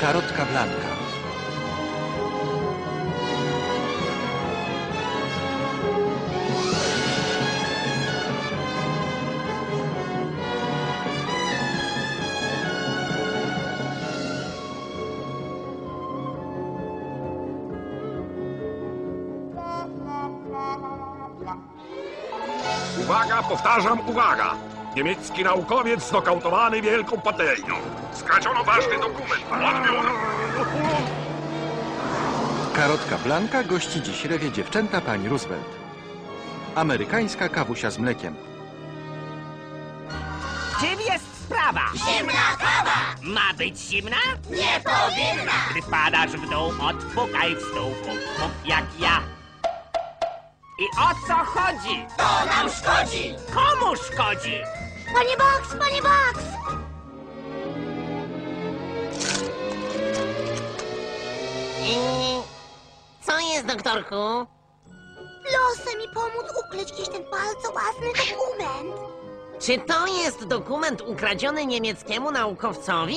Karotka Blanka. Uwaga, powtarzam, uwaga! Niemiecki naukowiec znokautowany wielką patelnią. Skradziono ważny dokument. Odbiór! Karotka Blanka gości dziś rewie dziewczęta pani Roosevelt. Amerykańska kawusia z mlekiem. Czym jest sprawa? Zimna kawa! Ma być zimna? Nie powinna! Gdy wpadasz w dół, odpukaj w stół, puk, puk, jak ja. I o co chodzi? To nam szkodzi! Komu szkodzi? Panie Box, panie Box! Co jest, doktorku? Proszę mi pomóc ukryć ten bardzo ważny dokument. Czy to jest dokument ukradziony niemieckiemu naukowcowi?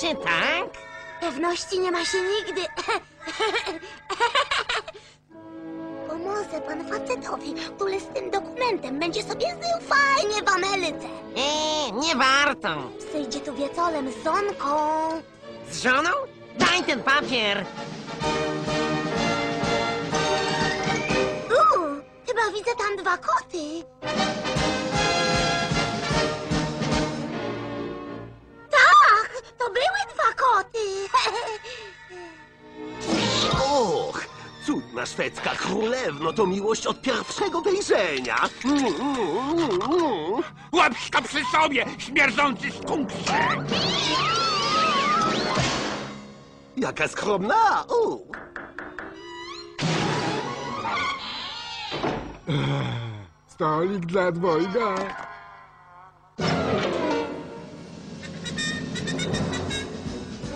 Czy tak? Pewności nie ma się nigdy. Pomoże pan facetowi, który z tym dokumentem będzie sobie żył fajnie w Ameryce. Nie warto. Przyjdzie tu wieczorem z żonką. Z żoną? Daj ten papier. Uuu, chyba widzę tam dwa koty. Tak, to były dwa koty. Och, cudna szwedzka królewno, to miłość od pierwszego wejrzenia. Łap to przy sobie, śmierdzący skunksie! Jaka skromna! U. Stolik dla dwojga.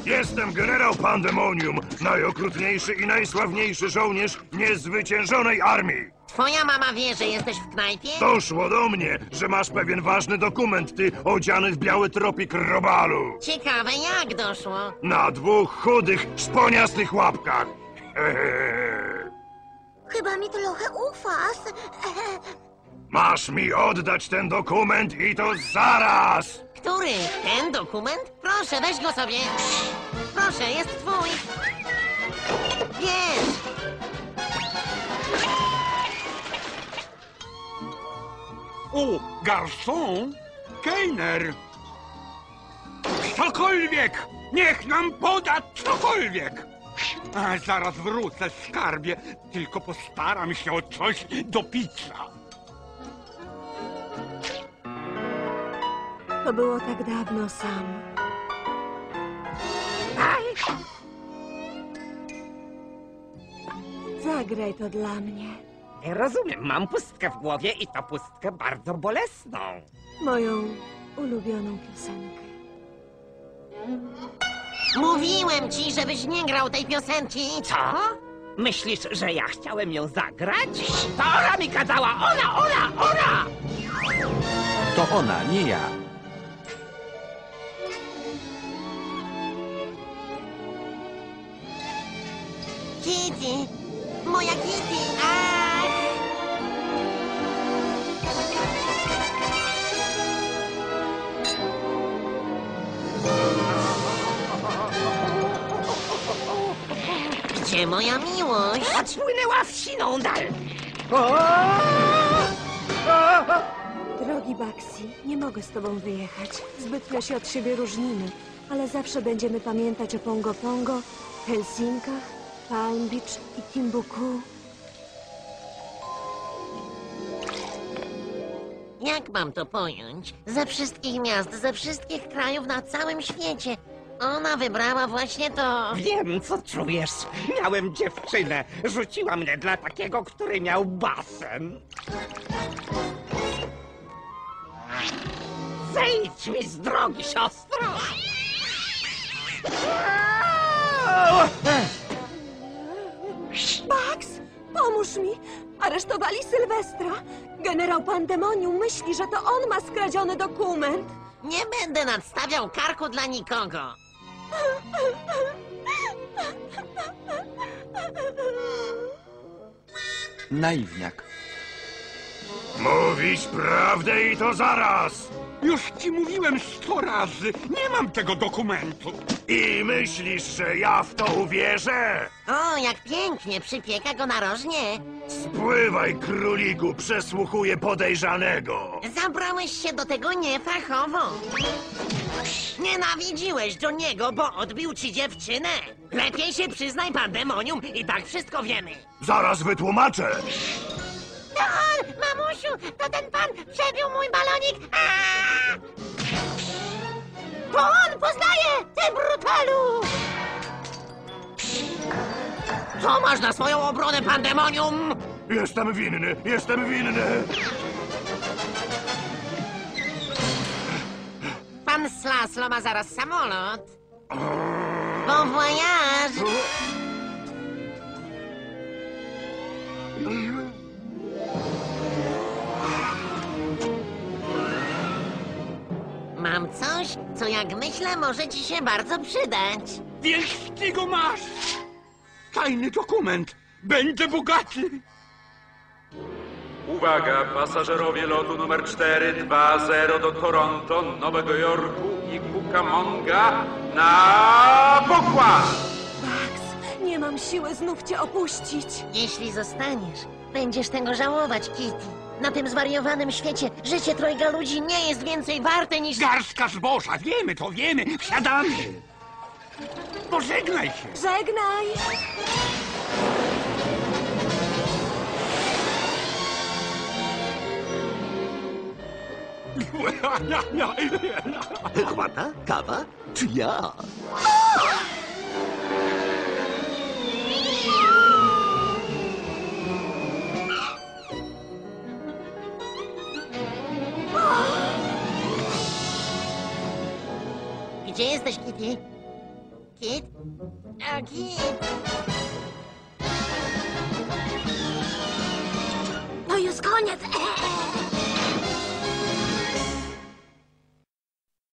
Jestem generał Pandemonium, najokrutniejszy i najsławniejszy żołnierz niezwyciężonej armii. Twoja mama wie, że jesteś w knajpie? Doszło do mnie, że masz pewien ważny dokument, ty odziany w biały tropik robalu. Ciekawe, jak doszło. Na dwóch chudych, szponiastych łapkach. Chyba mi trochę ufasz. Masz mi oddać ten dokument i to zaraz! Który? Ten dokument? Proszę, weź go sobie. Proszę, jest twój. Jest. O, garçon! Kelner! Cokolwiek! Niech nam poda cokolwiek! A, zaraz wrócę, skarbie. Tylko postaram się o coś do picia. To było tak dawno sam. Zagraj to dla mnie. Nie rozumiem, mam pustkę w głowie i to pustkę bardzo bolesną. Moją ulubioną piosenkę. Mówiłem ci, żebyś nie grał tej piosenki. Co? Myślisz, że ja chciałem ją zagrać? To ona mi kazała! Ona, ona, ona! To ona, nie ja. Kitty! Moja Kitty! Ach! Gdzie moja miłość? Odpłynęła w siną dal. Drogi Baxi, nie mogę z tobą wyjechać. Zbytnio się od siebie różnimy, ale zawsze będziemy pamiętać o Pongo Pongo, Helsinkach, Palm Beach i Timbuktu. Jak mam to pojąć? Ze wszystkich miast, ze wszystkich krajów na całym świecie. Ona wybrała właśnie to. Wiem, co czujesz. Miałem dziewczynę. Rzuciła mnie dla takiego, który miał basen. Zejdź mi z drogi, siostro! Max, pomóż mi! Aresztowali Sylwestra. Generał Pandemonium myśli, że to on ma skradziony dokument. Nie będę nadstawiał karku dla nikogo. Naiwniak. Mówić prawdę i to zaraz! Już ci mówiłem sto razy, nie mam tego dokumentu. I myślisz, że ja w to uwierzę? O, jak pięknie, przypieka go narożnie. Spływaj, króliku, przesłuchuję podejrzanego. Zabrałeś się do tego niefachowo. Nienawidziłeś do niego, bo odbił ci dziewczynę. Lepiej się przyznaj, pandemonium, i tak wszystko wiemy. Zaraz wytłumaczę. On, mamusiu, to ten pan przebił mój balonik. Aaaa! To on, poznaje, ty brutalu! Co masz na swoją obronę, pandemonium? Jestem winny, jestem winny. Pan Slaslo ma zaraz samolot. Bon voyage! Coś, co jak myślę może ci się bardzo przydać. Więc ty go masz. Tajny dokument. Będę bogaty. Uwaga, pasażerowie lotu numer 420 do Toronto, Nowego Jorku i Cucamonga na pokład! Max, nie mam siły znów cię opuścić. Jeśli zostaniesz, będziesz tego żałować, Kitty. Na tym zwariowanym świecie życie trojga ludzi nie jest więcej warte niż... Garstka zboża, wiemy to, wiemy. Wsiadamy. Pożegnaj się. Żegnaj! Herbata? Kawa? Czy ja? Gdzie jesteś, Kitty? Kit? O, Kit! To już koniec.